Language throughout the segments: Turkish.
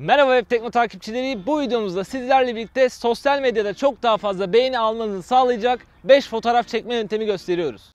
Merhaba Web Tekno takipçileri. Bu videomuzda sizlerle birlikte sosyal medyada çok daha fazla beğeni almanızı sağlayacak 5 fotoğraf çekme yöntemi gösteriyoruz.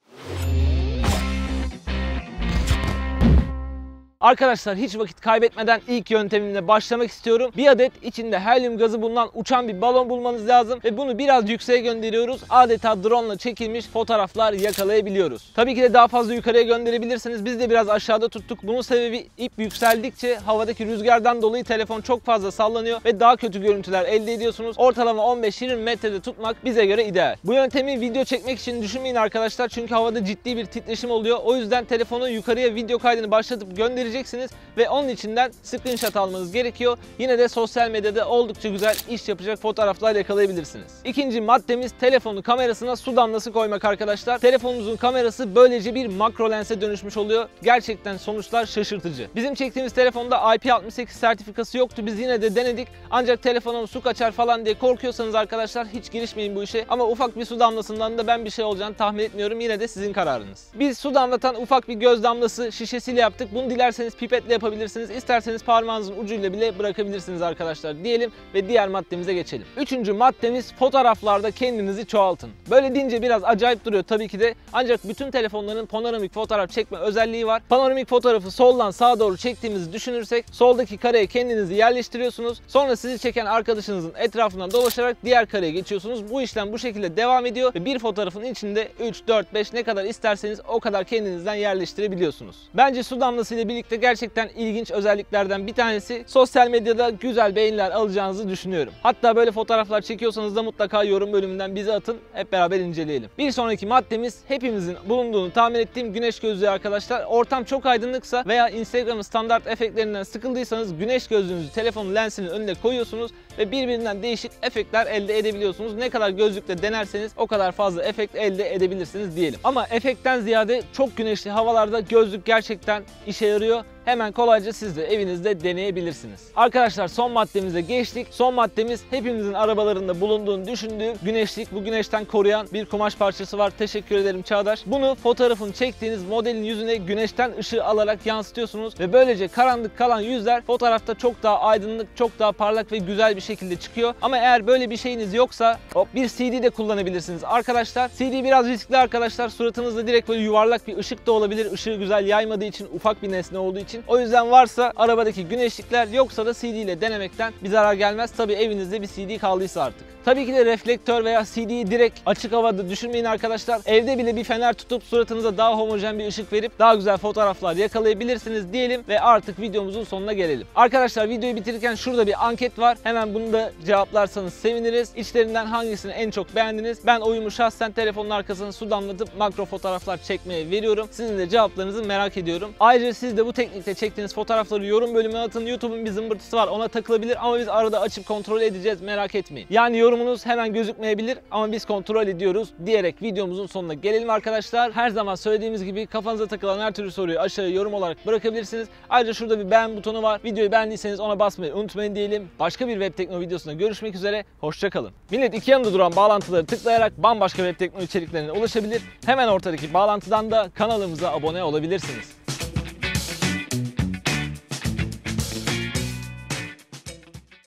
Arkadaşlar hiç vakit kaybetmeden ilk yöntemimle başlamak istiyorum. Bir adet içinde helyum gazı bulunan uçan bir balon bulmanız lazım ve bunu biraz yükseğe gönderiyoruz. Adeta drone ile çekilmiş fotoğraflar yakalayabiliyoruz. Tabii ki de daha fazla yukarıya gönderebilirsiniz. Biz de biraz aşağıda tuttuk. Bunun sebebi ip yükseldikçe havadaki rüzgardan dolayı telefon çok fazla sallanıyor ve daha kötü görüntüler elde ediyorsunuz. Ortalama 15-20 metrede tutmak bize göre ideal. Bu yöntemi video çekmek için düşünmeyin arkadaşlar çünkü havada ciddi bir titreşim oluyor. O yüzden telefonu yukarıya video kaydını başlatıp göndereceksiniz ve onun içinden screenshot almanız gerekiyor. Yine de sosyal medyada oldukça güzel iş yapacak fotoğraflar yakalayabilirsiniz. İkinci maddemiz telefonu kamerasına su damlası koymak arkadaşlar. Telefonumuzun kamerası böylece bir makro lense dönüşmüş oluyor. Gerçekten sonuçlar şaşırtıcı. Bizim çektiğimiz telefonda IP68 sertifikası yoktu. Biz yine de denedik. Ancak telefonum su kaçar falan diye korkuyorsanız arkadaşlar hiç girişmeyin bu işe. Ama ufak bir su damlasından da ben bir şey olacağını tahmin etmiyorum. Yine de sizin kararınız. Biz su damlatan ufak bir göz damlası şişesiyle yaptık. Bunu dilerseniz pipetle yapabilirsiniz. İsterseniz parmağınızın ucuyla bile bırakabilirsiniz arkadaşlar diyelim ve diğer maddemize geçelim. Üçüncü maddemiz fotoğraflarda kendinizi çoğaltın. Böyle deyince biraz acayip duruyor tabii ki de. Ancak bütün telefonların panoramik fotoğraf çekme özelliği var. Panoramik fotoğrafı soldan sağa doğru çektiğimizi düşünürsek soldaki kareye kendinizi yerleştiriyorsunuz. Sonra sizi çeken arkadaşınızın etrafından dolaşarak diğer kareye geçiyorsunuz. Bu işlem bu şekilde devam ediyor ve bir fotoğrafın içinde 3, 4, 5 ne kadar isterseniz o kadar kendinizden yerleştirebiliyorsunuz. Bence su damlası ile birlikte gerçekten ilginç özelliklerden bir tanesi sosyal medyada güzel beğeniler alacağınızı düşünüyorum. Hatta böyle fotoğraflar çekiyorsanız da mutlaka yorum bölümünden bize atın. Hep beraber inceleyelim. Bir sonraki maddemiz hepimizin bulunduğunu tahmin ettiğim güneş gözlüğü arkadaşlar. Ortam çok aydınlıksa veya Instagram'ın standart efektlerinden sıkıldıysanız güneş gözlüğünüzü telefonun lensinin önüne koyuyorsunuz ve birbirinden değişik efektler elde edebiliyorsunuz. Ne kadar gözlükle denerseniz o kadar fazla efekt elde edebilirsiniz diyelim. Ama efektten ziyade çok güneşli havalarda gözlük gerçekten işe yarıyor. Hemen kolayca siz de evinizde deneyebilirsiniz. Arkadaşlar son maddemize geçtik. Son maddemiz hepimizin arabalarında bulunduğunu düşündüğüm güneşlik. Bu güneşten koruyan bir kumaş parçası var. Teşekkür ederim Çağdaş. Bunu fotoğrafını çektiğiniz modelin yüzüne güneşten ışığı alarak yansıtıyorsunuz ve böylece karanlık kalan yüzler fotoğrafta çok daha aydınlık, çok daha parlak ve güzel bir şekilde çıkıyor. Ama eğer böyle bir şeyiniz yoksa hop bir CD de kullanabilirsiniz. Arkadaşlar CD biraz riskli arkadaşlar. Suratınızda direkt böyle yuvarlak bir ışık da olabilir. Işığı güzel yaymadığı için ufak bir nesne olduğu için. O yüzden varsa arabadaki güneşlikler yoksa da CD ile denemekten bir zarar gelmez. Tabi evinizde bir CD kaldıysa artık. Tabii ki de reflektör veya CD'yi direkt açık havada düşünmeyin arkadaşlar. Evde bile bir fener tutup suratınıza daha homojen bir ışık verip daha güzel fotoğraflar yakalayabilirsiniz diyelim ve artık videomuzun sonuna gelelim. Arkadaşlar videoyu bitirirken şurada bir anket var. Hemen bunu da cevaplarsanız seviniriz. İçlerinden hangisini en çok beğendiniz? Ben oyumu şahsen telefonun arkasına su damlatıp makro fotoğraflar çekmeye veriyorum. Sizin de cevaplarınızı merak ediyorum. Ayrıca siz de bu teknikle çektiğiniz fotoğrafları yorum bölümüne atın. YouTube'un bir zımbırtısı var ona takılabilir ama biz arada açıp kontrol edeceğiz merak etmeyin. Yani yorumunuz hemen gözükmeyebilir ama biz kontrol ediyoruz diyerek videomuzun sonuna gelelim arkadaşlar. Her zaman söylediğimiz gibi kafanıza takılan her türlü soruyu aşağıya yorum olarak bırakabilirsiniz. Ayrıca şurada bir beğen butonu var. Videoyu beğendiyseniz ona basmayı unutmayın diyelim. Başka bir web tekno videosunda görüşmek üzere. Hoşçakalın. Millet iki yanında duran bağlantıları tıklayarak bambaşka web tekno içeriklerine ulaşabilir. Hemen ortadaki bağlantıdan da kanalımıza abone olabilirsiniz.